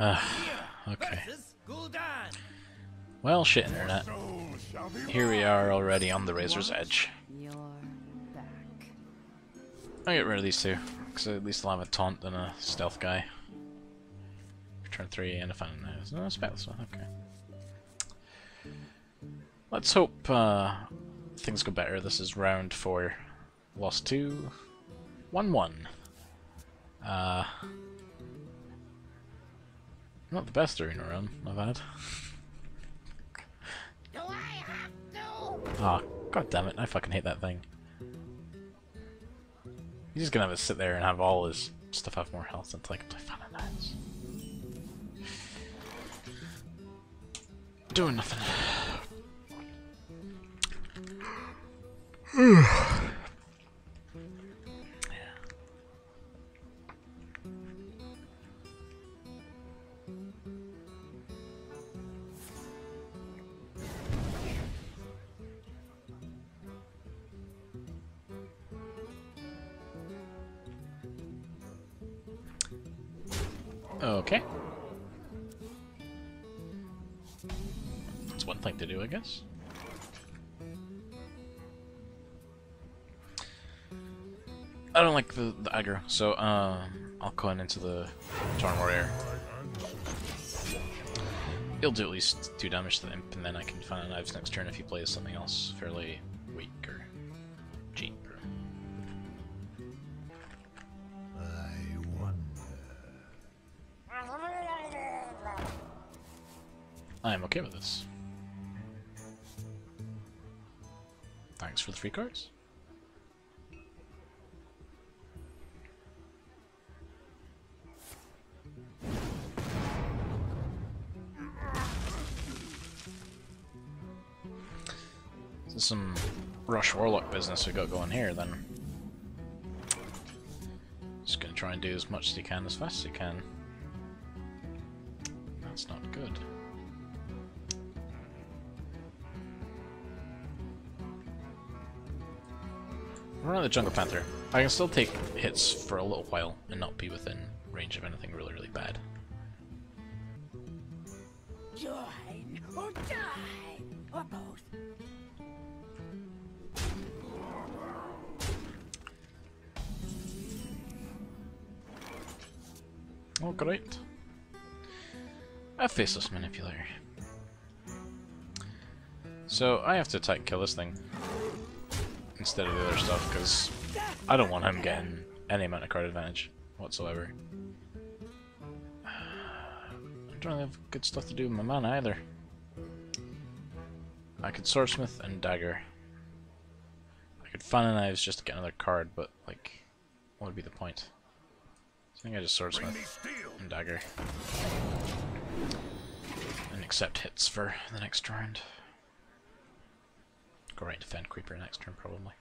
Uh, okay. Well, shit, internet. Here we are already on the razor's edge. I'll get rid of these two, because at least I'll have a taunt and a stealth guy. Turn 3 and a fan now. this one, okay. Let's hope uh, things go better. This is round 4. Lost 2. 1-1. Uh, not the best arena run I've had. Ah, oh, god damn it, I fucking hate that thing. He's just gonna have to sit there and have all his stuff have more health until I can play Fun and Doing nothing. Okay. That's one thing to do, I guess. I don't like the, the aggro, so um, I'll go in into the Tauren Warrior. He'll do at least 2 damage to the Imp, and then I can find knives next turn if he plays something else fairly I am okay with this. Thanks for the free cards. This is some Rush Warlock business we got going here then. Just gonna try and do as much as you can as fast as you can. That's not good. Run of the Jungle Panther. I can still take hits for a little while and not be within range of anything really, really bad. Join or die, or both. Oh, great. A faceless manipulator. So I have to attack kill this thing instead of the other stuff because I don't want him getting any amount of card advantage whatsoever. I don't really have good stuff to do with my mana either. I could Swordsmith and Dagger. I could Fan and Knives just to get another card, but like, what would be the point? I think I just Swordsmith and Dagger. And accept hits for the next round. Go right to Fen Creeper next turn, probably.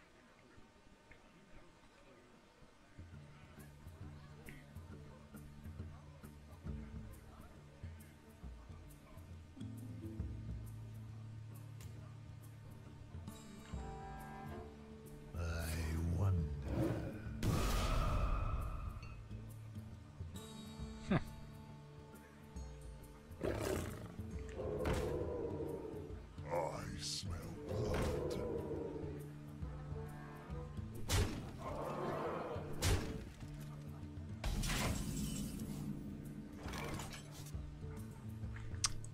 Hmm.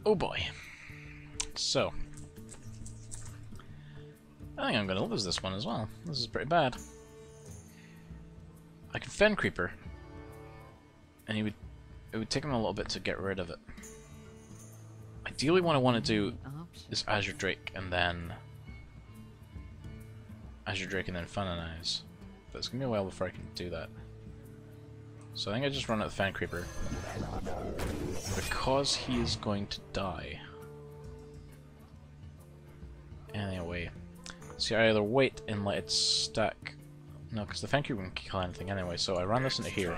Oh boy. So. I think I'm gonna lose this one as well. This is pretty bad. I could Fen Creeper. And he would it would take him a little bit to get rid of it. Ideally what I want to do is Azure Drake and then Azure Drake and then Fun and But it's gonna be a while before I can do that. So I think I just run out the Fen Creeper. Because he is going to die. Anyway. See, I either wait and let it stack... No, because the Fen Creeper can kill anything anyway, so I run this into here.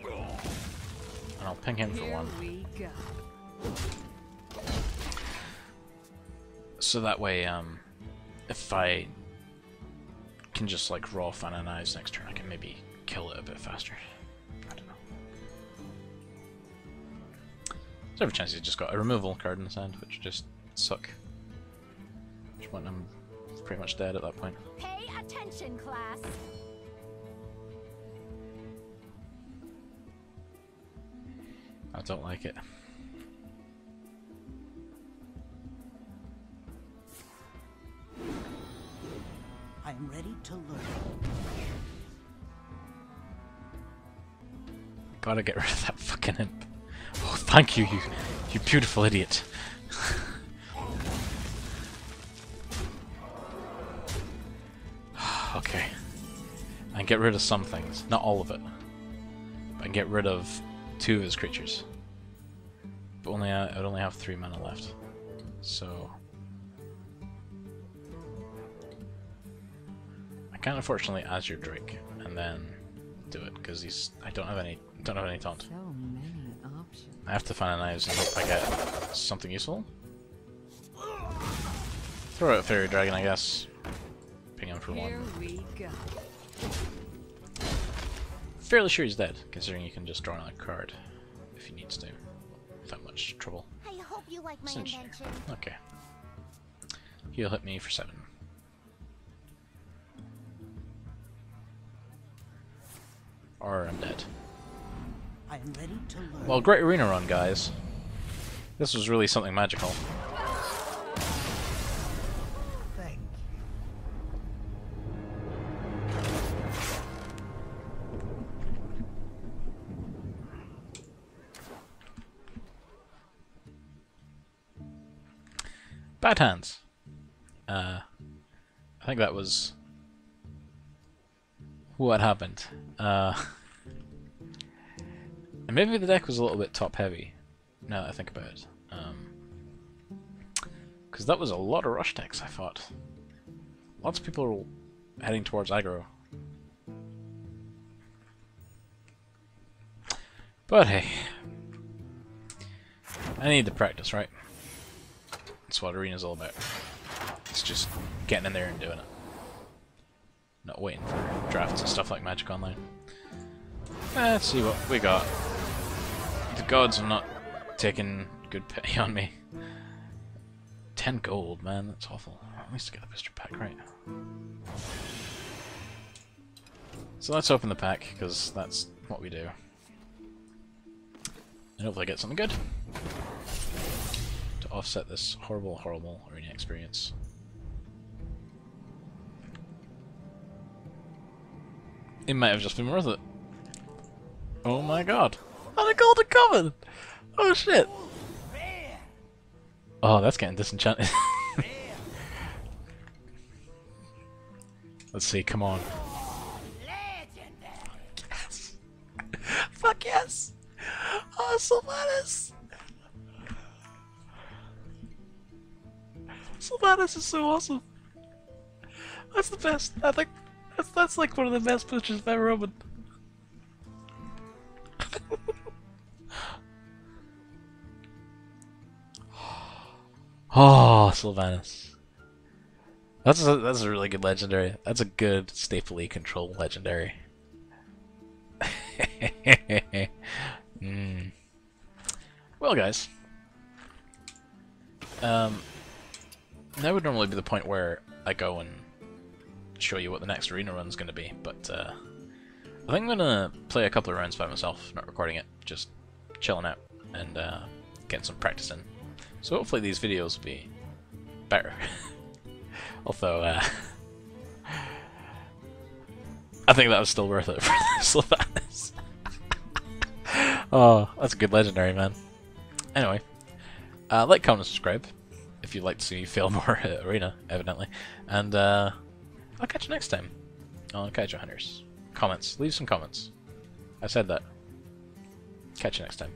And I'll ping him for one. So that way, um, if I can just like raw Eyes next turn, I can maybe kill it a bit faster. There's every chance he's just got a removal card in his hand, which would just suck. Which meant I'm pretty much dead at that point. Pay attention, class. I don't like it. I am ready to learn. Gotta get rid of that fucking imp. Thank you, you, you beautiful idiot. okay. And get rid of some things, not all of it. Can get rid of two of his creatures. But only I, I'd only have three mana left. So I can't unfortunately Azure Drake and then do it because he's I don't have any don't have any taunt. So. I have to find a knives and hope I get something useful. Throw out Faerie Dragon, I guess. Ping him for Here one. we go. Fairly sure he's dead, considering you can just draw another card if he needs to, without much trouble. I hope you like my Cinch. invention. Okay. He'll hit me for seven. Or I'm dead. I am ready to learn. Well, great arena run, guys. This was really something magical. Thank Bad hands. Uh, I think that was what happened. Uh, and maybe the deck was a little bit top heavy. Now that I think about it, um, because that was a lot of rush decks. I thought lots of people are heading towards aggro. But hey, I need to practice, right? That's what arena's all about. It's just getting in there and doing it. Not waiting for drafts and stuff like Magic Online. Let's see what we got. The gods have not taken good pity on me. 10 gold, man, that's awful. At least I get the booster pack, right? So let's open the pack, because that's what we do. And hopefully I get something good to offset this horrible, horrible arena experience. It might have just been worth it. Oh my god. And a golden common! Oh shit! Oh, that's getting disenchanted. Let's see, come on. Yes! Fuck yes! Oh, Sylvanas! Sylvanas is so awesome. That's the best. I think that's that's like one of the best pictures I've ever opened. Oh, Sylvanas. That's a, that's a really good legendary. That's a good stapley control legendary. mm. Well, guys. Um, that would normally be the point where I go and show you what the next arena run's going to be, but uh, I think I'm going to play a couple of rounds by myself, not recording it, just chilling out and uh, getting some practice in. So hopefully these videos will be better. Although, uh, I think that was still worth it for Sylvanas. oh, that's a good legendary, man. Anyway, uh, like, comment, subscribe if you'd like to see me fail more at Arena, evidently. And uh, I'll catch you next time on Kaiju Hunters. Comments. Leave some comments. I said that. Catch you next time.